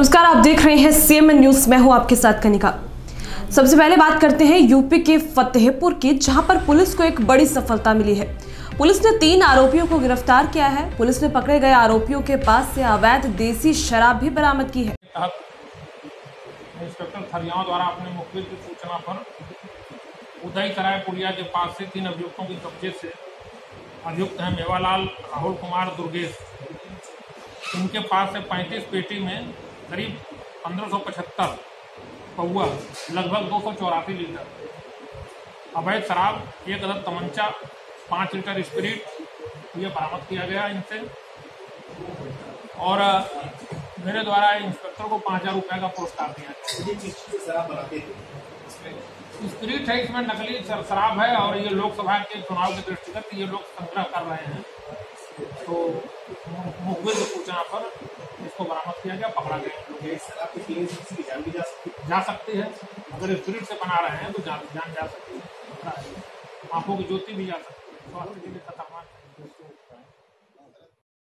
नमस्कार, आप देख रहे हैं सीएमएन न्यूज़ मैं हूँ आपके साथ कनिका। सबसे पहले बात करते हैं यूपी के फतेहपुर की, जहाँ पर पुलिस को एक बड़ी सफलता मिली है। पुलिस ने तीन आरोपियों को गिरफ़्तार किया है। पुलिस ने पकड़े गए आरोपियों के पास से अवैध देसी शराब भी बरामद की है। इंस्पेक्टर थरियाओं द्वारा अपने मुखबिर की सूचना पर उदय कराय पुलिया के पास से तीन अभियुक्तों के कब्जे से अभियुक्त हैं मेवालाल, राहुल कुमार, दुर्गेश। इनके पास से 35 पेटी में करीब 1575 पौआ लगभग दो सौ चौरासी लीटर। अवैध शराब एक अदर तमंचा पाँच लीटर स्पिरिट ये बरामद किया गया इनसे। और मेरे द्वारा इंस्पेक्टर को पाँच हज़ार रुपये का पुरस्कार दिया से स्पिरिट है इसमें नकली शर- शराब है और ये लोकसभा के चुनाव के दृष्टिगत ये लोग संग्रह कर रहे हैं। तो मुखबिर की सूचना पर इसको बरामद किया गया, पकड़ा गया। लोग ये शराब की पीने से की जान भी जा सकती है जा सकती है। अगर स्पिरिट से बना रहे हैं तो जान जान जा सकती है। आँखों की ज्योति भी जा सकती है। स्वास्थ्य के लिए खतरनाक है।